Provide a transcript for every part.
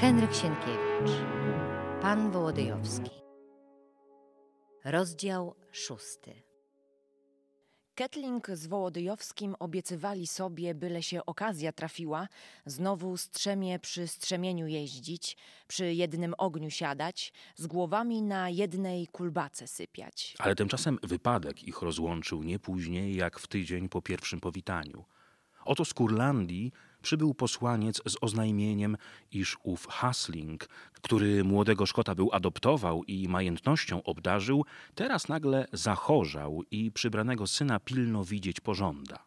Henryk Sienkiewicz, Pan Wołodyjowski. Rozdział szósty. Ketling z Wołodyjowskim obiecywali sobie, byle się okazja trafiła, znowu strzemie przy strzemieniu jeździć, przy jednym ogniu siadać, z głowami na jednej kulbace sypiać. Ale tymczasem wypadek ich rozłączył nie później jak w tydzień po pierwszym powitaniu. Oto z Kurlandii przybył posłaniec z oznajmieniem, iż ów Hasling, który młodego Szkota był adoptował i majętnością obdarzył, teraz nagle zachorzał i przybranego syna pilno widzieć pożąda.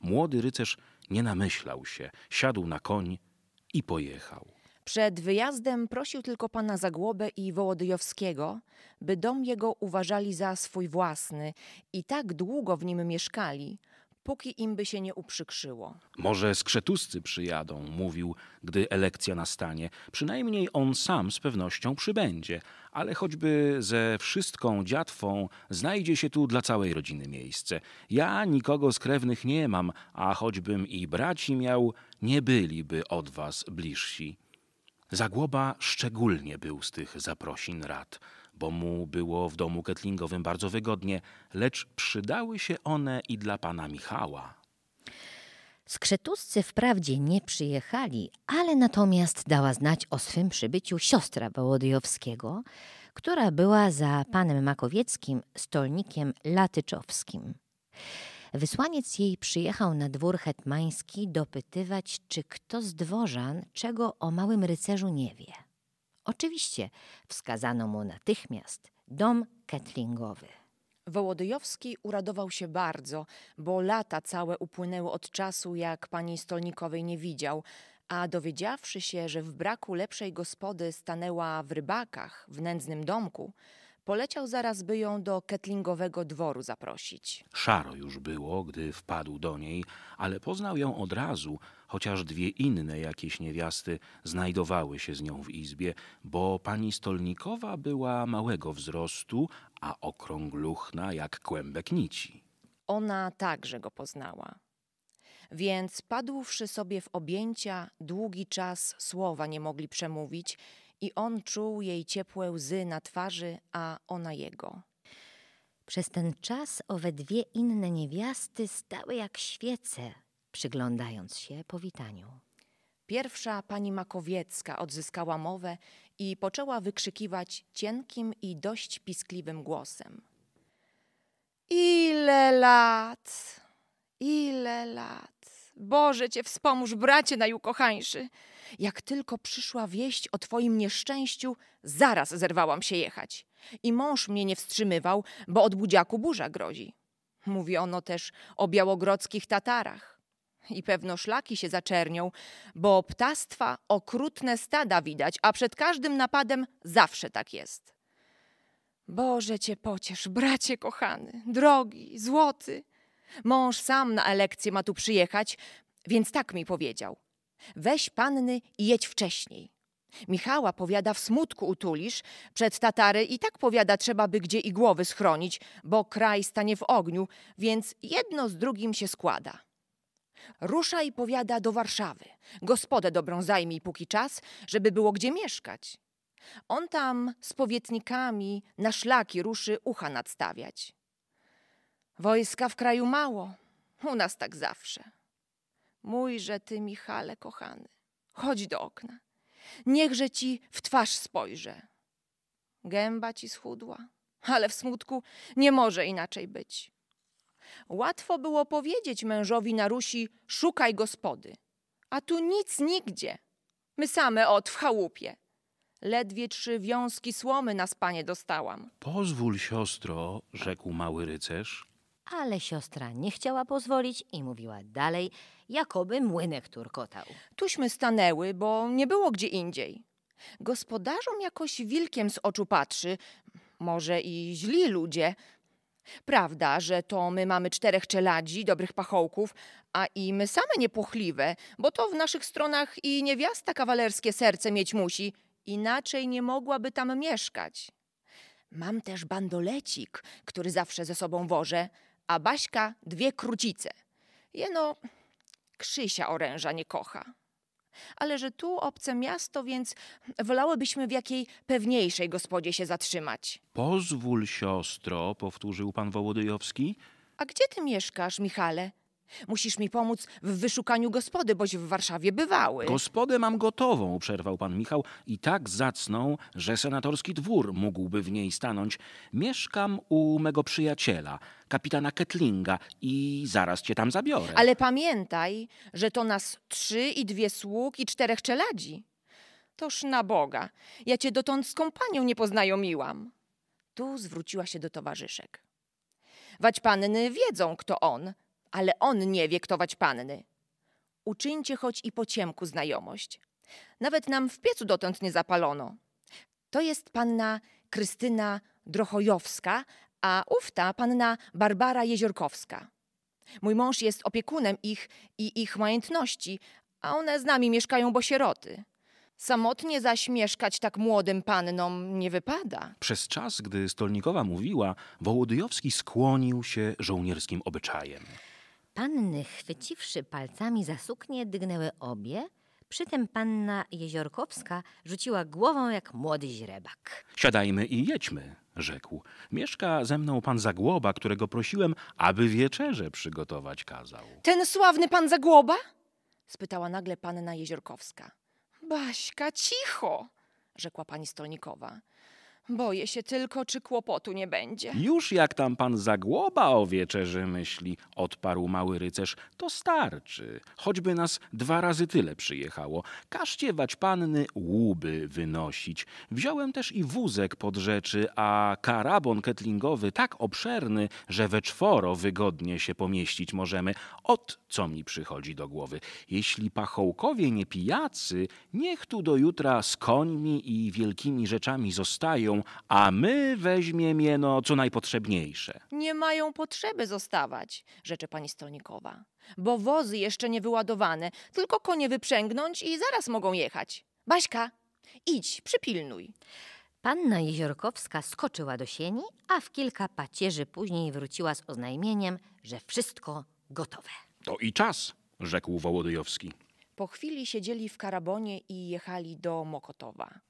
Młody rycerz nie namyślał się, siadł na koń i pojechał. Przed wyjazdem prosił tylko pana Zagłobę i Wołodyjowskiego, by dom jego uważali za swój własny i tak długo w nim mieszkali, póki im by się nie uprzykrzyło. Może skrzetuscy przyjadą, mówił, gdy elekcja nastanie. Przynajmniej on sam z pewnością przybędzie, ale choćby ze wszystką dziatwą znajdzie się tu dla całej rodziny miejsce. Ja nikogo z krewnych nie mam, a choćbym i braci miał, nie byliby od was bliżsi. Zagłoba szczególnie był z tych zaprosin rad, bo mu było w domu ketlingowym bardzo wygodnie, lecz przydały się one i dla pana Michała. Skrzetuscy wprawdzie nie przyjechali, ale natomiast dała znać o swym przybyciu siostra Wołodyjowskiego, która była za panem Makowieckim stolnikiem latyczowskim. Wysłaniec jej przyjechał na dwór hetmański dopytywać, czy kto z dworzan czego o małym rycerzu nie wie. Oczywiście wskazano mu natychmiast dom ketlingowy. Wołodyjowski uradował się bardzo, bo lata całe upłynęły od czasu, jak pani Stolnikowej nie widział, a dowiedziawszy się, że w braku lepszej gospody stanęła w rybakach, w nędznym domku, poleciał zaraz, by ją do ketlingowego dworu zaprosić. Szaro już było, gdy wpadł do niej, ale poznał ją od razu, chociaż dwie inne jakieś niewiasty znajdowały się z nią w izbie, bo pani Stolnikowa była małego wzrostu, a okrągluchna jak kłębek nici. Ona także go poznała. Więc padłszy sobie w objęcia, długi czas słowa nie mogli przemówić i on czuł jej ciepłe łzy na twarzy, a ona jego. Przez ten czas owe dwie inne niewiasty stały jak świece, przyglądając się powitaniu. Pierwsza pani Makowiecka odzyskała mowę i poczęła wykrzykiwać cienkim i dość piskliwym głosem. Ile lat, ile lat. Boże cię wspomóż, bracie najukochańszy. Jak tylko przyszła wieść o twoim nieszczęściu, zaraz zerwałam się jechać. I mąż mnie nie wstrzymywał, bo od budziaku burza grozi. Mówi ono też o białogrodzkich Tatarach. I pewno szlaki się zaczernią, bo ptastwa okrutne stada widać, a przed każdym napadem zawsze tak jest. Boże cię pociesz, bracie kochany, drogi, złoty. Mąż sam na elekcję ma tu przyjechać, więc tak mi powiedział. Weź panny i jedź wcześniej. Michała powiada w smutku utulisz, przed Tatary i tak powiada trzeba by gdzie i głowy schronić, bo kraj stanie w ogniu, więc jedno z drugim się składa. Rusza i powiada do Warszawy. Gospodę dobrą zajmij póki czas, żeby było gdzie mieszkać. On tam z powietnikami na szlaki ruszy ucha nadstawiać. Wojska w kraju mało, u nas tak zawsze. Mójże ty, Michale, kochany, chodź do okna. Niechże ci w twarz spojrzę. Gęba ci schudła, ale w smutku nie może inaczej być. Łatwo było powiedzieć mężowi na Rusi: szukaj gospody. A tu nic nigdzie. My same od w chałupie. Ledwie trzy wiązki słomy na spanie dostałam. Pozwól, siostro, rzekł mały rycerz. Ale siostra nie chciała pozwolić i mówiła dalej, jakoby młynek turkotał. Tuśmy stanęły, bo nie było gdzie indziej. Gospodarzom jakoś wilkiem z oczu patrzy, może i źli ludzie. Prawda, że to my mamy czterech czeladzi, dobrych pachołków, a i my same niepłochliwe, bo to w naszych stronach i niewiasta kawalerskie serce mieć musi, inaczej nie mogłaby tam mieszkać. Mam też bandolecik, który zawsze ze sobą wożę, a Baśka dwie krucice. Jeno Krzysia oręża nie kocha. Ale że tu obce miasto, więc wolałybyśmy w jakiej pewniejszej gospodzie się zatrzymać. Pozwól, siostro, powtórzył pan Wołodyjowski. A gdzie ty mieszkasz, Michale? Musisz mi pomóc w wyszukaniu gospody, boś w Warszawie bywały. Gospodę mam gotową, przerwał pan Michał, i tak zacną, że senatorski dwór mógłby w niej stanąć. Mieszkam u mego przyjaciela, kapitana Ketlinga, i zaraz cię tam zabiorę. Ale pamiętaj, że to nas trzy i dwie sług i czterech czeladzi. Toż na Boga, ja cię dotąd z kompanią nie poznajomiłam. Tu zwróciła się do towarzyszek. Wać panny wiedzą, kto on, ale on nie wie, kto wać panny. Uczyńcie choć i po ciemku znajomość. Nawet nam w piecu dotąd nie zapalono. To jest panna Krystyna Drochojowska, a ówta panna Barbara Jeziorkowska. Mój mąż jest opiekunem ich i ich majątności, a one z nami mieszkają, bo sieroty. Samotnie zaś mieszkać tak młodym pannom nie wypada. Przez czas, gdy Stolnikowa mówiła, Wołodyjowski skłonił się żołnierskim obyczajem. Panny, chwyciwszy palcami za suknię, dygnęły obie, przytem panna Jeziorkowska rzuciła głową jak młody źrebak. Siadajmy i jedźmy, rzekł. Mieszka ze mną pan Zagłoba, którego prosiłem, aby wieczerze przygotować kazał. Ten sławny pan Zagłoba? spytała nagle panna Jeziorkowska. Baśka, cicho, rzekła pani Stolnikowa. Boję się tylko, czy kłopotu nie będzie. Już jak tam pan Zagłoba o wieczerzy myśli, odparł mały rycerz, to starczy. Choćby nas dwa razy tyle przyjechało. Każcie wać panny łuby wynosić. Wziąłem też i wózek pod rzeczy, a karabon ketlingowy tak obszerny, że we czworo wygodnie się pomieścić możemy. Ot, co mi przychodzi do głowy. Jeśli pachołkowie nie pijacy, niech tu do jutra z końmi i wielkimi rzeczami zostają, a my weźmiem jeno co najpotrzebniejsze. Nie mają potrzeby zostawać, rzecze pani Stolnikowa, bo wozy jeszcze nie wyładowane, tylko konie wyprzęgnąć i zaraz mogą jechać. Baśka, idź, przypilnuj. Panna Jeziorkowska skoczyła do sieni, a w kilka pacierzy później wróciła z oznajmieniem, że wszystko gotowe. To i czas, rzekł Wołodyjowski. Po chwili siedzieli w karabonie i jechali do Mokotowa.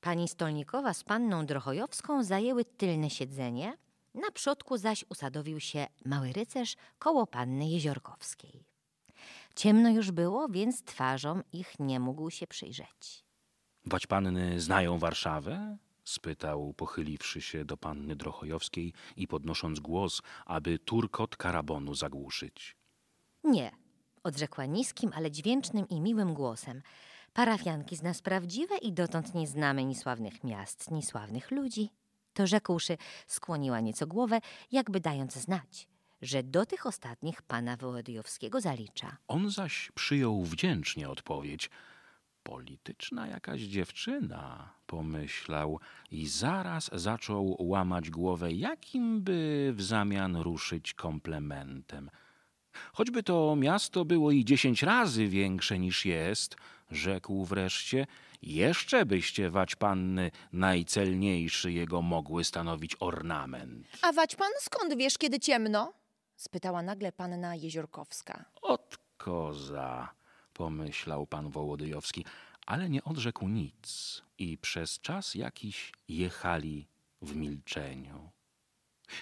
Pani Stolnikowa z panną Drochojowską zajęły tylne siedzenie, na przodku zaś usadowił się mały rycerz koło panny Jeziorkowskiej. Ciemno już było, więc twarzom ich nie mógł się przyjrzeć. Wać panny znają Warszawę? spytał, pochyliwszy się do panny Drochojowskiej i podnosząc głos, aby turkot karabonu zagłuszyć. Nie, odrzekła niskim, ale dźwięcznym i miłym głosem. Parafianki z nas prawdziwe i dotąd nie znamy ni sławnych miast, ni sławnych ludzi. To rzekłszy, skłoniła nieco głowę, jakby dając znać, że do tych ostatnich pana Wołodyjowskiego zalicza. On zaś przyjął wdzięcznie odpowiedź. Polityczna jakaś dziewczyna, pomyślał i zaraz zaczął łamać głowę, jakim by w zamian ruszyć komplementem. Choćby to miasto było i dziesięć razy większe niż jest, rzekł wreszcie, jeszcze byście, wać panny, najcelniejszy jego mogły stanowić ornament. A wać pan skąd wiesz, kiedy ciemno? spytała nagle panna Jeziorkowska. Od koza, pomyślał pan Wołodyjowski, ale nie odrzekł nic i przez czas jakiś jechali w milczeniu.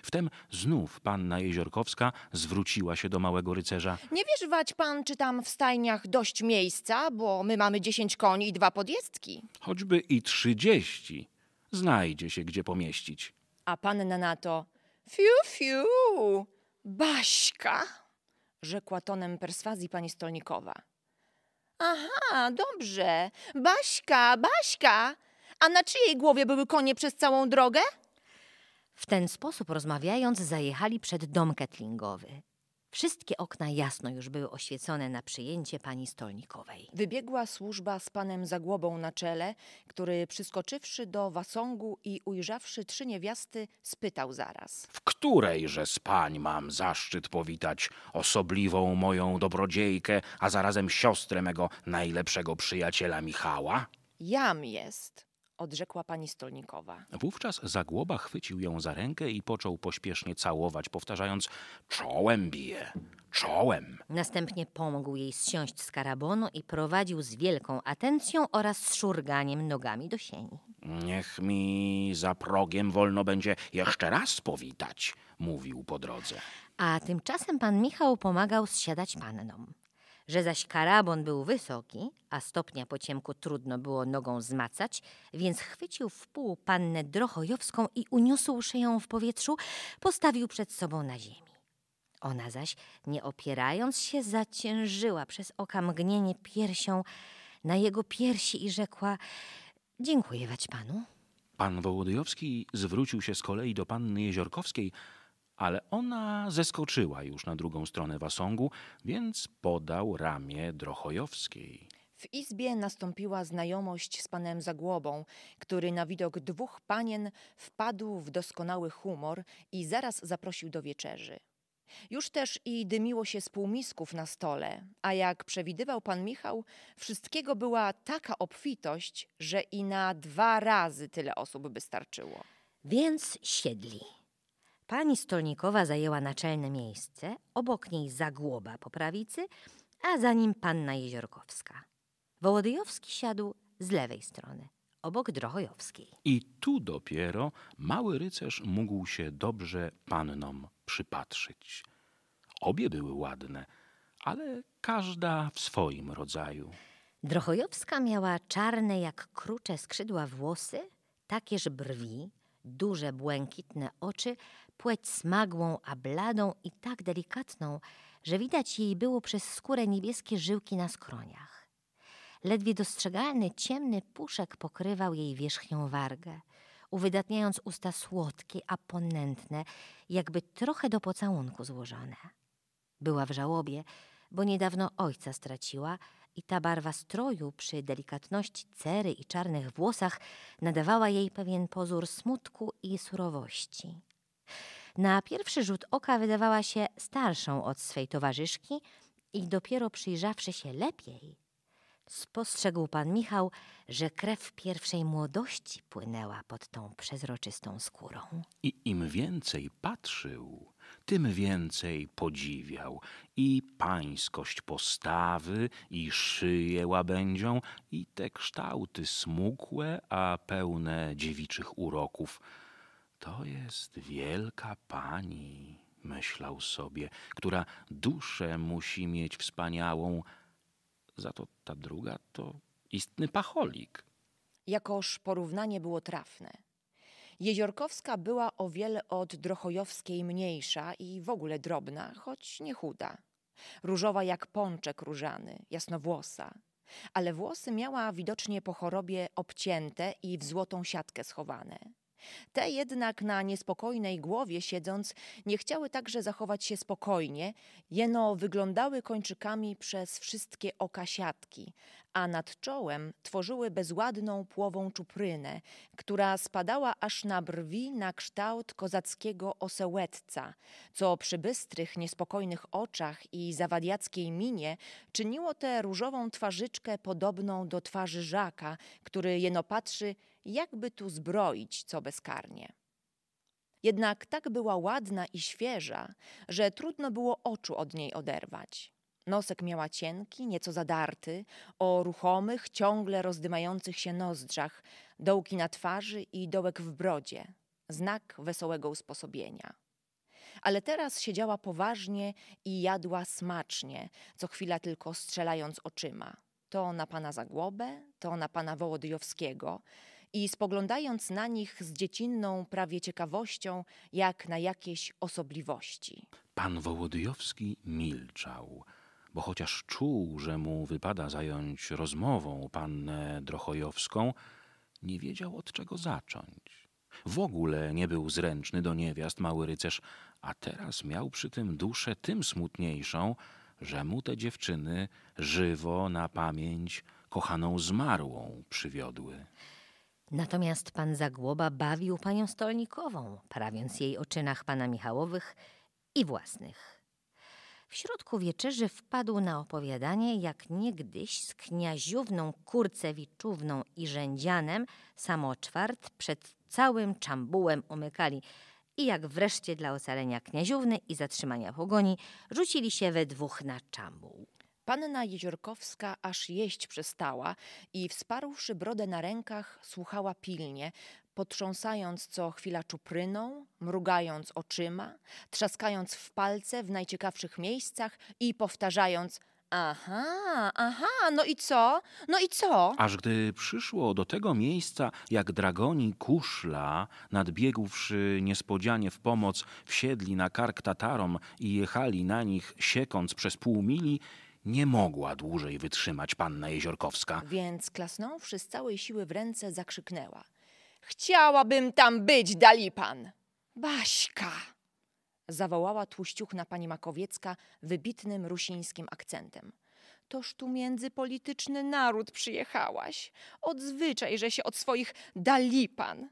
Wtem znów panna Jeziorkowska zwróciła się do małego rycerza. Nie wiesz, wać pan, czy tam w stajniach dość miejsca, bo my mamy dziesięć koni i dwa podjezdki. Choćby i trzydzieści, znajdzie się gdzie pomieścić. A panna na to, fiu, fiu, Baśka, rzekła tonem perswazji pani Stolnikowa. Aha, dobrze, Baśka, Baśka, a na czyjej głowie były konie przez całą drogę? W ten sposób rozmawiając zajechali przed dom ketlingowy. Wszystkie okna jasno już były oświecone na przyjęcie pani Stolnikowej. Wybiegła służba z panem Zagłobą na czele, który przyskoczywszy do wasągu i ujrzawszy trzy niewiasty, spytał zaraz. W którejże z pań mam zaszczyt powitać osobliwą moją dobrodziejkę, a zarazem siostrę mego najlepszego przyjaciela Michała? Jam jest, odrzekła pani Stolnikowa. Wówczas Zagłoba chwycił ją za rękę i począł pośpiesznie całować, powtarzając czołem bije, czołem. Następnie pomógł jej zsiąść z karabonu i prowadził z wielką atencją oraz z szurganiem nogami do sieni. Niech mi za progiem wolno będzie jeszcze raz powitać, mówił po drodze. A tymczasem pan Michał pomagał zsiadać pannom. Że zaś karabon był wysoki, a stopnia po ciemku trudno było nogą zmacać, więc chwycił w pół pannę Drochojowską i uniósłszy ją w powietrzu, postawił przed sobą na ziemi. Ona zaś, nie opierając się, zaciężyła przez oka mgnienie piersią na jego piersi i rzekła – dziękuję wać panu. Pan Wołodyjowski zwrócił się z kolei do panny Jeziorkowskiej, ale ona zeskoczyła już na drugą stronę wasągu, więc podał ramię Drochojowskiej. W izbie nastąpiła znajomość z panem Zagłobą, który na widok dwóch panien wpadł w doskonały humor i zaraz zaprosił do wieczerzy. Już też i dymiło się z półmisków na stole, a jak przewidywał pan Michał, wszystkiego była taka obfitość, że i na dwa razy tyle osób by starczyło. Więc siedli. Pani Stolnikowa zajęła naczelne miejsce, obok niej Zagłoba po prawicy, a za nim panna Jeziorkowska. Wołodyjowski siadł z lewej strony, obok Drochojowskiej. I tu dopiero mały rycerz mógł się dobrze pannom przypatrzyć. Obie były ładne, ale każda w swoim rodzaju. Drochojowska miała czarne jak krucze skrzydła włosy, takież brwi, duże błękitne oczy, płeć smagłą, a bladą i tak delikatną, że widać jej było przez skórę niebieskie żyłki na skroniach. Ledwie dostrzegalny ciemny puszek pokrywał jej wierzchnią wargę, uwydatniając usta słodkie, a ponętne, jakby trochę do pocałunku złożone. Była w żałobie, bo niedawno ojca straciła i ta barwa stroju przy delikatności cery i czarnych włosach nadawała jej pewien pozór smutku i surowości. Na pierwszy rzut oka wydawała się starszą od swej towarzyszki i dopiero przyjrzawszy się lepiej, spostrzegł pan Michał, że krew pierwszej młodości płynęła pod tą przezroczystą skórą. I im więcej patrzył, tym więcej podziwiał i pańskość postawy, i szyję łabędzią, i te kształty smukłe, a pełne dziewiczych uroków. To jest wielka pani, myślał sobie, która duszę musi mieć wspaniałą, za to ta druga to istny pacholik. Jakoż porównanie było trafne. Jeziorkowska była o wiele od Drochojowskiej mniejsza i w ogóle drobna, choć nie chuda. Różowa jak pączek różany, jasnowłosa. Ale włosy miała widocznie po chorobie obcięte i w złotą siatkę schowane. Te jednak na niespokojnej głowie siedząc nie chciały także zachować się spokojnie, jeno wyglądały kończykami przez wszystkie oka siatki, a nad czołem tworzyły bezładną płową czuprynę, która spadała aż na brwi na kształt kozackiego osełetca, co przy bystrych, niespokojnych oczach i zawadiackiej minie czyniło tę różową twarzyczkę podobną do twarzy Żaka, który jeno patrzy, jakby tu zbroić co bezkarnie. Jednak tak była ładna i świeża, że trudno było oczu od niej oderwać. Nosek miała cienki, nieco zadarty, o ruchomych, ciągle rozdymających się nozdrzach, dołki na twarzy i dołek w brodzie, znak wesołego usposobienia. Ale teraz siedziała poważnie i jadła smacznie, co chwila tylko strzelając oczyma. To na pana Zagłobę, to na pana Wołodyjowskiego i spoglądając na nich z dziecinną prawie ciekawością, jak na jakieś osobliwości. Pan Wołodyjowski milczał, bo chociaż czuł, że mu wypada zająć rozmową pannę Drochojowską, nie wiedział od czego zacząć. W ogóle nie był zręczny do niewiast mały rycerz, a teraz miał przy tym duszę tym smutniejszą, że mu te dziewczyny żywo na pamięć kochaną zmarłą przywiodły. Natomiast pan Zagłoba bawił panią Stolnikową, prawiąc jej o czynach pana Michałowych i własnych. W środku wieczerzy wpadł na opowiadanie, jak niegdyś z kniaziówną Kurcewiczówną i Rzędzianem samoczwart przed całym czambułem umykali i jak wreszcie dla ocalenia kniaziówny i zatrzymania pogoni rzucili się we dwóch na czambuł. Panna Jeziorkowska aż jeść przestała i wsparłszy brodę na rękach, słuchała pilnie, potrząsając co chwila czupryną, mrugając oczyma, trzaskając w palce w najciekawszych miejscach i powtarzając Aha, aha, no i co? No i co? Aż gdy przyszło do tego miejsca, jak dragoni kuszla, nadbiegłszy niespodzianie w pomoc, wsiedli na kark Tatarom i jechali na nich, siekąc przez pół mili, nie mogła dłużej wytrzymać panna Jeziorkowska. Więc klasnąwszy z całej siły w ręce, zakrzyknęła. Chciałabym tam być, dali pan! Baśka! Zawołała tłuściuchna pani Makowiecka wybitnym rusińskim akcentem. Toż tu międzypolityczny naród przyjechałaś. Odzwyczaj, że się od swoich dali pan.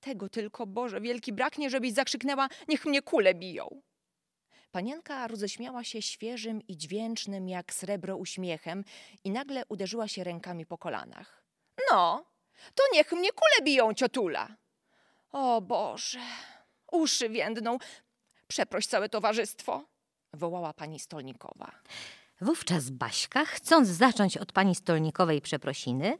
Tego tylko, Boże, wielki braknie, żebyś zakrzyknęła, niech mnie kule biją. Panienka roześmiała się świeżym i dźwięcznym jak srebro uśmiechem i nagle uderzyła się rękami po kolanach. No, to niech mnie kule biją, ciotula. O Boże, uszy więdną. Przeproś całe towarzystwo, wołała pani Stolnikowa. Wówczas Baśka, chcąc zacząć od pani Stolnikowej przeprosiny,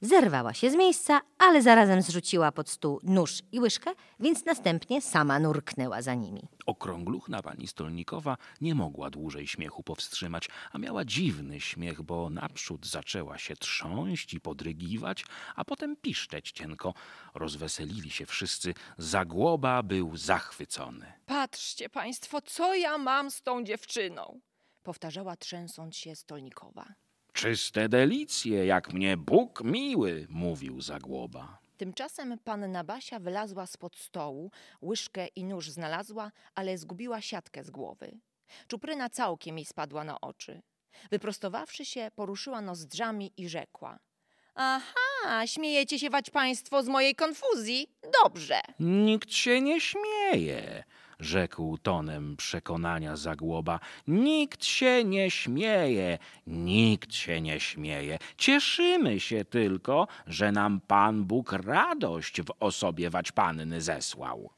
zerwała się z miejsca, ale zarazem zrzuciła pod stół nóż i łyżkę, więc następnie sama nurknęła za nimi. Okrągluchna pani Stolnikowa nie mogła dłużej śmiechu powstrzymać, a miała dziwny śmiech, bo naprzód zaczęła się trząść i podrygiwać, a potem piszczeć cienko. Rozweselili się wszyscy, Zagłoba był zachwycony. Patrzcie państwo, co ja mam z tą dziewczyną, powtarzała trzęsąc się Stolnikowa. Czyste delicje, jak mnie Bóg miły, mówił Zagłoba. Tymczasem panna Basia wylazła spod stołu, łyżkę i nóż znalazła, ale zgubiła siatkę z głowy. Czupryna całkiem jej spadła na oczy. Wyprostowawszy się, poruszyła nozdrzami i rzekła. Aha, śmiejecie się wać państwo z mojej konfuzji? Dobrze. Nikt się nie śmieje, rzekł tonem przekonania Zagłoba. Nikt się nie śmieje, nikt się nie śmieje. Cieszymy się tylko, że nam Pan Bóg radość w osobie Waćpanny zesłał.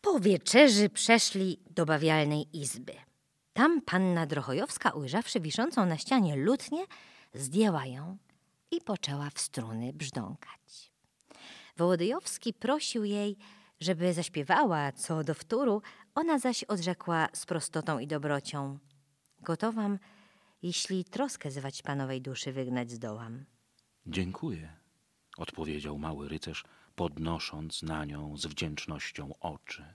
Po wieczerzy przeszli do bawialnej izby. Tam panna Drochojowska, ujrzawszy wiszącą na ścianie lutnię, zdjęła ją i poczęła w struny brzdąkać. Wołodyjowski prosił jej, żeby zaśpiewała co do wtóru, ona zaś odrzekła z prostotą i dobrocią. Gotowam, jeśli troskę zwać panowej duszy wygnać zdołam. Dziękuję, odpowiedział mały rycerz, podnosząc na nią z wdzięcznością oczy.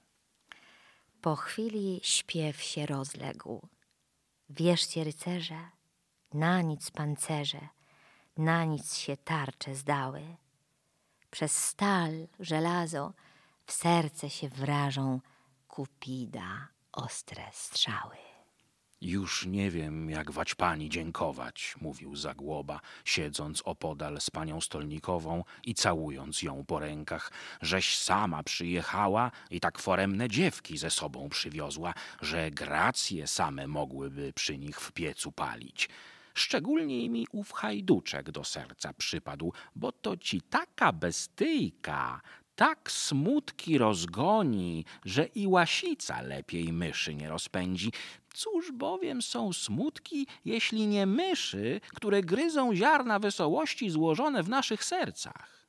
Po chwili śpiew się rozległ. Wierzcie, rycerze, na nic pancerze, na nic się tarcze zdały. Przez stal, żelazo, w serce się wrażą kupida ostre strzały. Już nie wiem, jak wać pani dziękować, mówił Zagłoba, siedząc opodal z panią Stolnikową i całując ją po rękach, żeś sama przyjechała i tak foremne dziewki ze sobą przywiozła, że gracje same mogłyby przy nich w piecu palić. Szczególnie mi ów hajduczek do serca przypadł, bo to ci taka bestyjka, tak smutki rozgoni, że i łasica lepiej myszy nie rozpędzi. Cóż bowiem są smutki, jeśli nie myszy, które gryzą ziarna wesołości złożone w naszych sercach?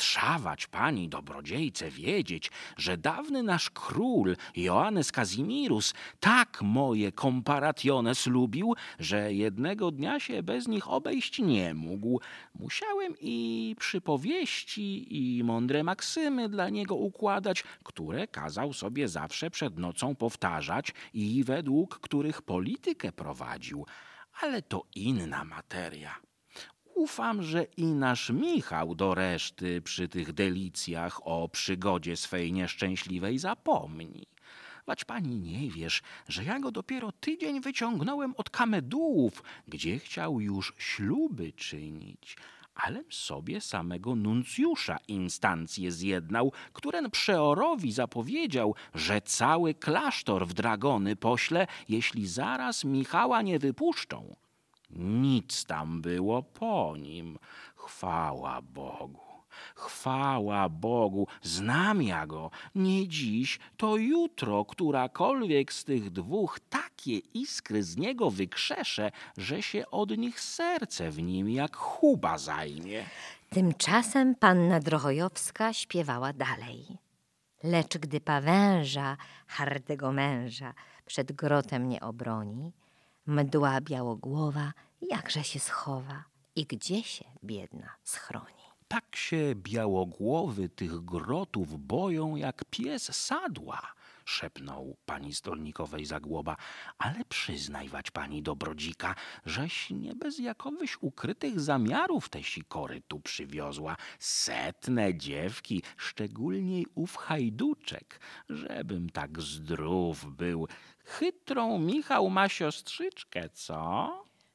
Trzawać pani dobrodziejce wiedzieć, że dawny nasz król Joannes Kazimierus tak moje comparationes lubił, że jednego dnia się bez nich obejść nie mógł. Musiałem i przypowieści, i mądre maksymy dla niego układać, które kazał sobie zawsze przed nocą powtarzać i według których politykę prowadził. Ale to inna materia. Ufam, że i nasz Michał do reszty przy tych delicjach o przygodzie swej nieszczęśliwej zapomni. Wać pani nie wiesz, że ja go dopiero tydzień wyciągnąłem od kamedułów, gdzie chciał już śluby czynić. alem sobie samego nuncjusza instancję zjednał, któren przeorowi zapowiedział, że cały klasztor w dragony pośle, jeśli zaraz Michała nie wypuszczą. Nic tam było po nim. Chwała Bogu. Chwała Bogu, znam ja go. Nie dziś, to jutro, którakolwiek z tych dwóch takie iskry z niego wykrzesze, że się od nich serce w nim jak chuba zajmie. Tymczasem panna Drochojowska śpiewała dalej. Lecz gdy pawęża, hardego męża, przed grotem nie obroni, mdła białogłowa jakże się schowa i gdzie się biedna schroni. Tak się białogłowy tych grotów boją jak pies sadła, szepnął pani Stolnikowej Zagłoba. Ale przyznaj wać pani dobrodzika, żeś nie bez jakowyś ukrytych zamiarów te sikory tu przywiozła. Setne dziewki, szczególnie ów hajduczek, żebym tak zdrów był. Chytrą Michał ma siostrzyczkę, co?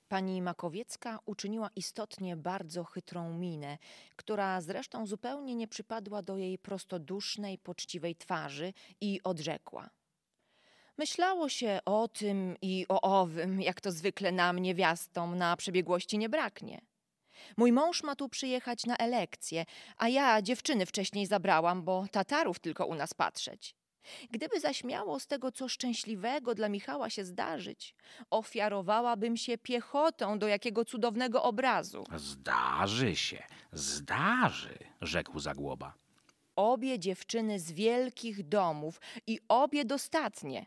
Pani Makowiecka uczyniła istotnie bardzo chytrą minę, która zresztą zupełnie nie przypadła do jej prostodusznej, poczciwej twarzy i odrzekła. Myślało się o tym i o owym, jak to zwykle nam, niewiastom, na przebiegłości nie braknie. Mój mąż ma tu przyjechać na elekcję, a ja dziewczyny wcześniej zabrałam, bo Tatarów tylko u nas patrzeć. Gdyby zaś miało z tego co szczęśliwego dla Michała się zdarzyć, ofiarowałabym się piechotą do jakiego cudownego obrazu. Zdarzy się, zdarzy, rzekł Zagłoba. Obie dziewczyny z wielkich domów i obie dostatnie.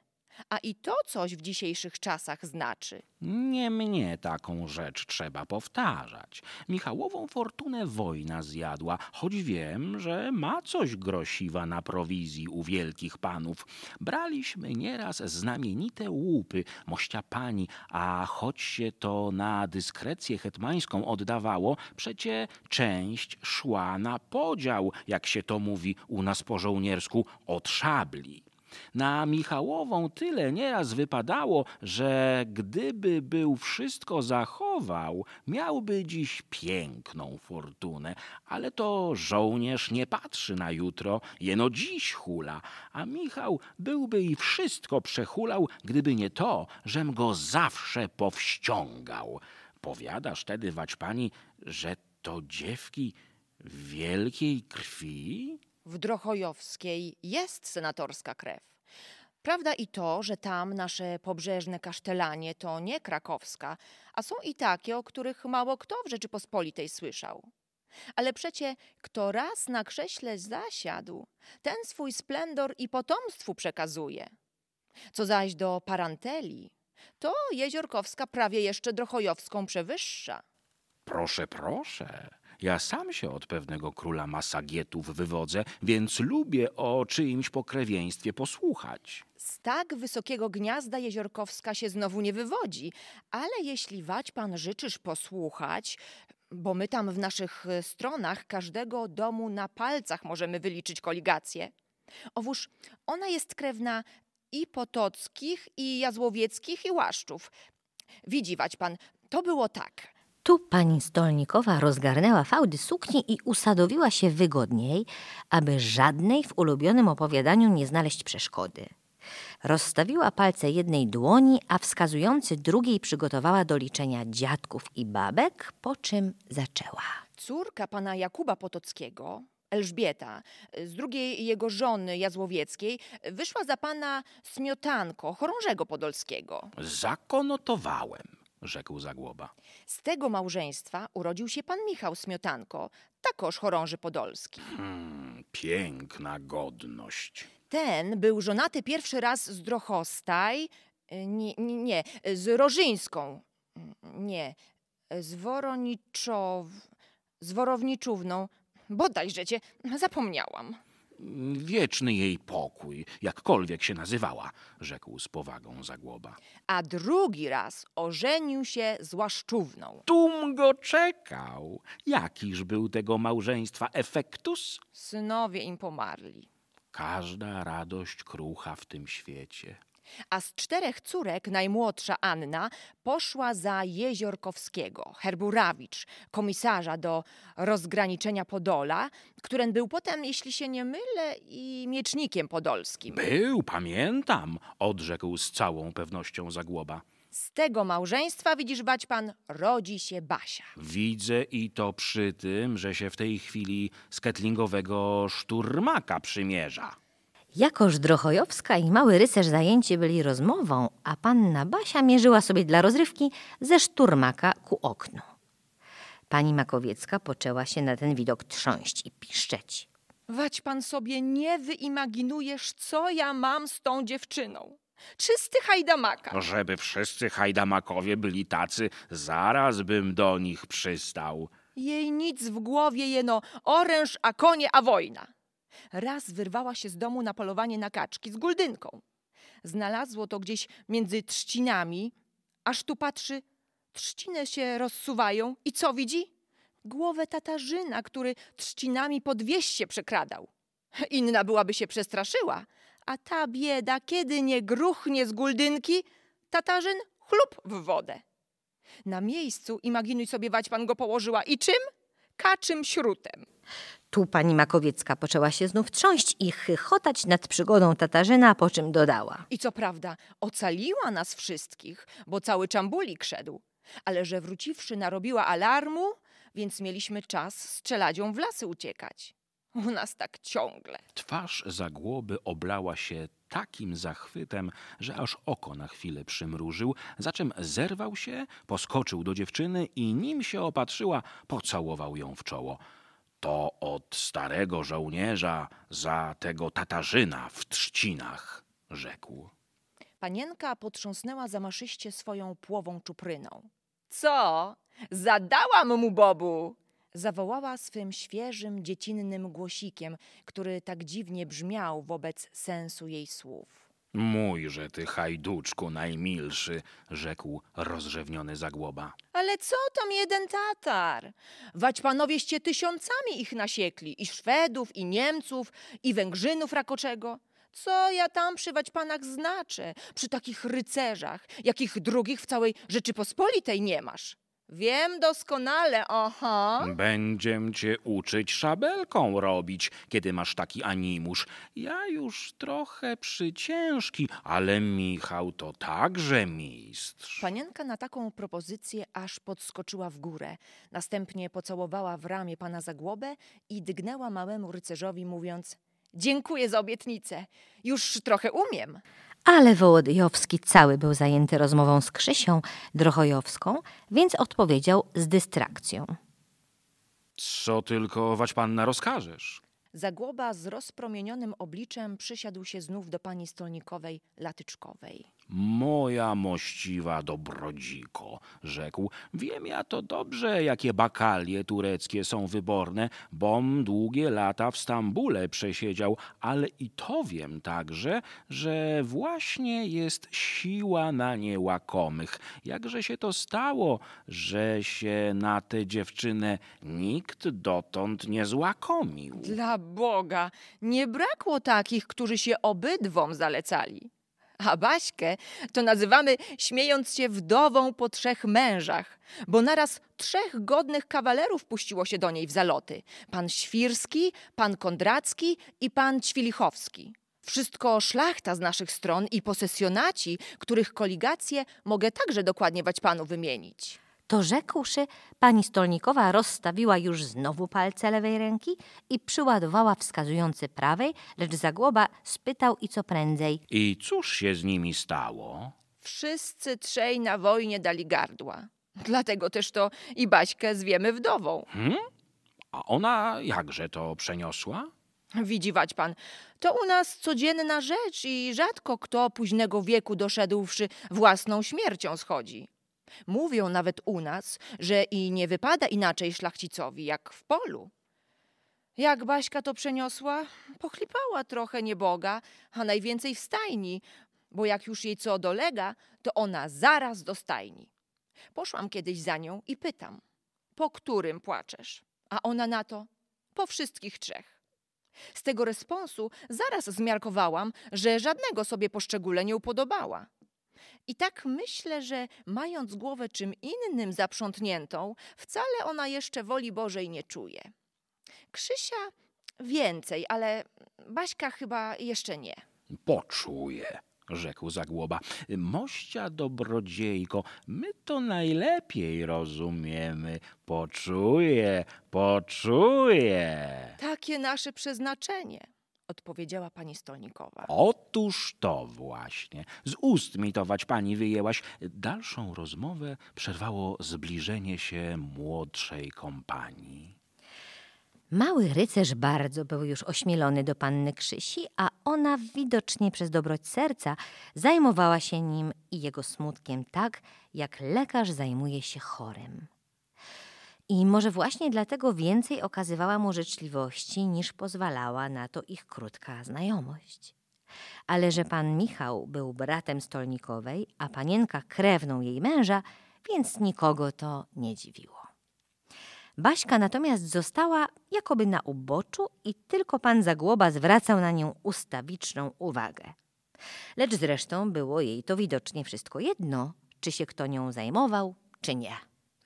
A i to coś w dzisiejszych czasach znaczy. Nie mnie taką rzecz trzeba powtarzać. Michałową fortunę wojna zjadła, choć wiem, że ma coś grosiwa na prowizji u wielkich panów. Braliśmy nieraz znamienite łupy, mościa pani, a choć się to na dyskrecję hetmańską oddawało, przecie część szła na podział, jak się to mówi u nas po żołniersku, od szabli. Na Michałową tyle nieraz wypadało, że gdyby był wszystko zachował, miałby dziś piękną fortunę. Ale to żołnierz nie patrzy na jutro, jeno dziś hula, a Michał byłby i wszystko przehulał, gdyby nie to, żem go zawsze powściągał. Powiadasz tedy, wać pani, że to dziewki wielkiej krwi? W Drochojowskiej jest senatorska krew. Prawda i to, że tam nasze pobrzeżne kasztelanie to nie krakowska, a są i takie, o których mało kto w Rzeczypospolitej słyszał. Ale przecie, kto raz na krześle zasiadł, ten swój splendor i potomstwu przekazuje. Co zaś do paranteli, to jeziorkowska prawie jeszcze drochojowską przewyższa. Proszę, proszę. Ja sam się od pewnego króla masagietów wywodzę, więc lubię o czyimś pokrewieństwie posłuchać. Z tak wysokiego gniazda jeziorkowska się znowu nie wywodzi, ale jeśli wać pan życzysz posłuchać, bo my tam w naszych e, stronach każdego domu na palcach możemy wyliczyć koligację. Owóż ona jest krewna i Potockich, i Jazłowieckich, i Łaszczów. Widzi wać pan, to było tak. Tu pani Stolnikowa rozgarnęła fałdy sukni i usadowiła się wygodniej, aby żadnej w ulubionym opowiadaniu nie znaleźć przeszkody. Rozstawiła palce jednej dłoni, a wskazujący drugiej przygotowała do liczenia dziadków i babek, po czym zaczęła. Córka pana Jakuba Potockiego, Elżbieta, z drugiej jego żony Jazłowieckiej, wyszła za pana Smiotanko, chorążego podolskiego. Zakonotowałem, rzekł Zagłoba. Z tego małżeństwa urodził się pan Michał Smiotanko, takoż chorąży podolski. Hmm, piękna godność. Ten był żonaty pierwszy raz z Drochostaj, y, nie, nie, nie z Rożyńską, Mm, nie, z Woroniczow, z Worowniczówną, bodajże cię, zapomniałam. Wieczny jej pokój, jakkolwiek się nazywała, rzekł z powagą Zagłoba. A drugi raz ożenił się z Łaszczówną. Tum go czekał. Jakiż był tego małżeństwa efektus? Synowie im pomarli. Każda radość krucha w tym świecie. A z czterech córek najmłodsza Anna poszła za Jeziorkowskiego, Herburawicz, komisarza do rozgraniczenia Podola, którym był potem, jeśli się nie mylę, i miecznikiem podolskim. Był, pamiętam, odrzekł z całą pewnością Zagłoba. Z tego małżeństwa, widzisz, bać pan, rodzi się Basia. Widzę i to przy tym, że się w tej chwili z ketlingowego szturmaka przymierza. Jakoż Drochojowska i mały rycerz zajęci byli rozmową, a panna Basia mierzyła sobie dla rozrywki ze szturmaka ku oknu. Pani Makowiecka poczęła się na ten widok trząść i piszczeć. Wać pan sobie nie wyimaginujesz, co ja mam z tą dziewczyną. Czysty hajdamaka. No, żeby wszyscy hajdamakowie byli tacy, zaraz bym do nich przystał. Jej nic w głowie jeno oręż, a konie, a wojna. Raz wyrwała się z domu na polowanie na kaczki z guldynką. Znalazło to gdzieś między trzcinami, aż tu patrzy, trzciny się rozsuwają i co widzi? Głowę tatarzyna, który trzcinami pod wieś się przekradał. Inna byłaby się przestraszyła, a ta bieda, kiedy nie gruchnie z guldynki, tatarzyn chlup w wodę. Na miejscu, imaginuj sobie, wać pan go położyła i czym? Kaczym śrutem. Tu pani Makowiecka poczęła się znów trząść i chychotać nad przygodą Tatarzyna, po czym dodała. I co prawda, ocaliła nas wszystkich, bo cały czambulik szedł. Ale że wróciwszy narobiła alarmu, więc mieliśmy czas strzelać ją w lasy uciekać. U nas tak ciągle. Twarz Zagłoby oblała się takim zachwytem, że aż oko na chwilę przymrużył, za czym zerwał się, poskoczył do dziewczyny i nim się opatrzyła, pocałował ją w czoło. To od starego żołnierza za tego Tatarzyna w trzcinach, rzekł. Panienka potrząsnęła zamaszyście swoją płową czupryną. Co? Zadałam mu bobu! Zawołała swym świeżym, dziecinnym głosikiem, który tak dziwnie brzmiał wobec sensu jej słów. Mójże ty, hajduczku najmilszy, rzekł rozrzewniony Zagłoba. Ale co tam jeden Tatar? Wać panowieście tysiącami ich nasiekli, i Szwedów, i Niemców, i Węgrzynów rakoczego. Co ja tam przy Waćpanach znaczę, przy takich rycerzach, jakich drugich w całej Rzeczypospolitej nie masz? Wiem doskonale, aha. Będziem cię uczyć szabelką robić, kiedy masz taki animusz. Ja już trochę przyciężki, ale Michał to także mistrz. Panienka na taką propozycję aż podskoczyła w górę. Następnie pocałowała w ramię pana za głowę i dygnęła małemu rycerzowi, mówiąc: Dziękuję za obietnicę. Już trochę umiem. Ale Wołodyjowski cały był zajęty rozmową z Krzysią Drochojowską, więc odpowiedział z dystrakcją. Co tylko wać panna rozkażesz? Zagłoba z rozpromienionym obliczem przysiadł się znów do pani stolnikowej Latyczkowej. Moja mościwa dobrodziko, rzekł, wiem ja to dobrze, jakie bakalie tureckie są wyborne, bom długie lata w Stambule przesiedział, ale i to wiem także, że właśnie jest siła na nie łakomych. Jakże się to stało, że się na tę dziewczynę nikt dotąd nie złakomił? Dla Boga, nie brakło takich, którzy się obydwom zalecali. A Baśkę to nazywamy, śmiejąc się, wdową po trzech mężach, bo naraz trzech godnych kawalerów puściło się do niej w zaloty. Pan Świrski, pan Kondracki i pan Ćwilichowski. Wszystko szlachta z naszych stron i posesjonaci, których koligacje mogę także dokładnie wać panu wymienić. To rzekłszy, pani Stolnikowa rozstawiła już znowu palce lewej ręki i przyładowała wskazujący prawej, lecz Zagłoba spytał i co prędzej. I cóż się z nimi stało? Wszyscy trzej na wojnie dali gardła. Dlatego też to i Baśkę zwiemy wdową. A ona jakże to przeniosła? Widzi wać pan, to u nas codzienna rzecz i rzadko kto późnego wieku doszedłszy własną śmiercią schodzi. Mówią nawet u nas, że i nie wypada inaczej szlachcicowi, jak w polu. Jak Baśka to przeniosła, pochlipała trochę nieboga, a najwięcej w stajni, bo jak już jej co dolega, to ona zaraz do stajni. Poszłam kiedyś za nią i pytam, po którym płaczesz? A ona na to, po wszystkich trzech. Z tego responsu zaraz zmiarkowałam, że żadnego sobie poszczególnie nie upodobała. I tak myślę, że mając głowę czym innym zaprzątniętą, wcale ona jeszcze woli Bożej nie czuje. Krzysia więcej, ale Baśka chyba jeszcze nie. Poczuję, rzekł Zagłoba. Mościa dobrodziejko, my to najlepiej rozumiemy. Poczuję, poczuję. Takie nasze przeznaczenie, odpowiedziała pani Stolnikowa. Otóż to właśnie. Z ust mi tować pani wyjęłaś. Dalszą rozmowę przerwało zbliżenie się młodszej kompanii. Mały rycerz bardzo był już ośmielony do panny Krzysi, a ona widocznie przez dobroć serca zajmowała się nim i jego smutkiem tak, jak lekarz zajmuje się chorym. I może właśnie dlatego więcej okazywała mu życzliwości, niż pozwalała na to ich krótka znajomość. Ale że pan Michał był bratem stolnikowej, a panienka krewną jej męża, więc nikogo to nie dziwiło. Baśka natomiast została jakoby na uboczu i tylko pan Zagłoba zwracał na nią ustawiczną uwagę. Lecz zresztą było jej to widocznie wszystko jedno, czy się kto nią zajmował, czy nie.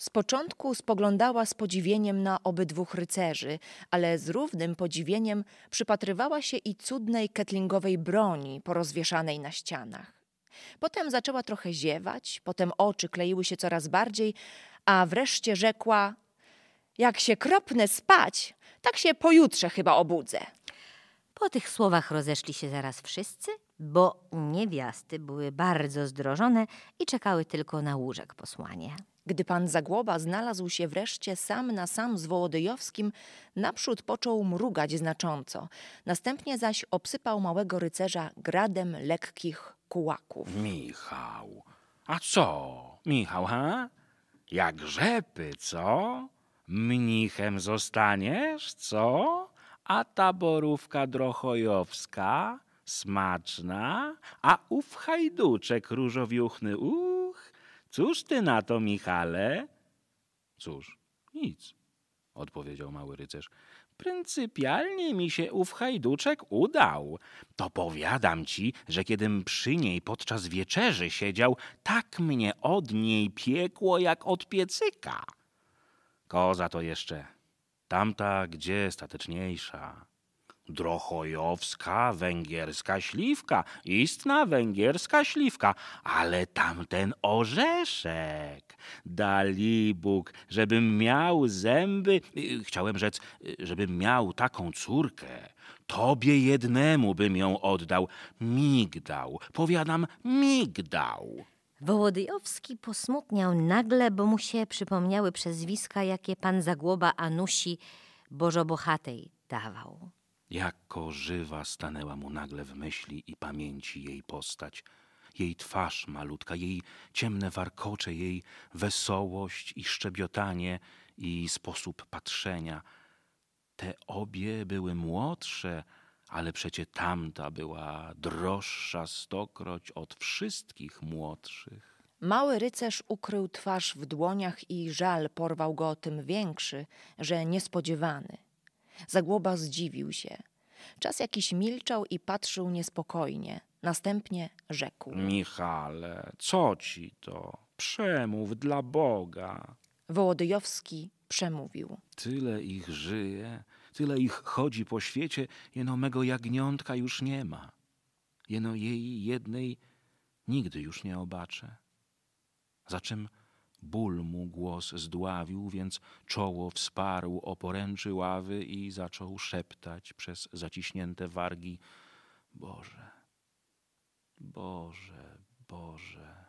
Z początku spoglądała z podziwieniem na obydwóch rycerzy, ale z równym podziwieniem przypatrywała się i cudnej ketlingowej broni porozwieszanej na ścianach. Potem zaczęła trochę ziewać, potem oczy kleiły się coraz bardziej, a wreszcie rzekła: Jak się kropnę spać, tak się pojutrze chyba obudzę. Po tych słowach rozeszli się zaraz wszyscy, bo niewiasty były bardzo zdrożone i czekały tylko na łóżek posłanie. Gdy pan Zagłoba znalazł się wreszcie sam na sam z Wołodyjowskim, naprzód począł mrugać znacząco, następnie zaś obsypał małego rycerza gradem lekkich kułaków. Michał. A co, Michał, ha? Jak rzepy, co? Mnichem zostaniesz, co? A ta borówka drochojowska, smaczna, a ów hajduczek różowiuchny, uch, cóż ty na to, Michale? Cóż, nic, odpowiedział mały rycerz. Pryncypialnie mi się ów hajduczek udał. To powiadam ci, że kiedym przy niej podczas wieczerzy siedział, tak mnie od niej piekło jak od piecyka. Koza to jeszcze, tamta gdzie stateczniejsza. Drochojowska, węgierska śliwka, istna węgierska śliwka, ale tamten orzeszek. Dali Bóg, żebym miał zęby, y, chciałem rzec, y, żebym miał taką córkę. Tobie jednemu bym ją oddał. Migdał, powiadam, migdał. Wołodyjowski posmutniał nagle, bo mu się przypomniały przezwiska, jakie pan Zagłoba Anusi Bożobohatej dawał. Jako żywa stanęła mu nagle w myśli i pamięci jej postać. Jej twarz malutka, jej ciemne warkocze, jej wesołość i szczebiotanie i sposób patrzenia. Te obie były młodsze, ale przecie tamta była droższa stokroć od wszystkich młodszych. Mały rycerz ukrył twarz w dłoniach i żal porwał go tym większy, że niespodziewany. Zagłoba zdziwił się. Czas jakiś milczał i patrzył niespokojnie. Następnie rzekł. Michale, co ci to? Przemów dla Boga. Wołodyjowski przemówił. Tyle ich żyje, tyle ich chodzi po świecie, jeno mego jagniątka już nie ma. Jeno jej jednej nigdy już nie obaczę. Za czym ból mu głos zdławił, więc czoło wsparł o poręczy ławy i zaczął szeptać przez zaciśnięte wargi Boże, Boże, Boże.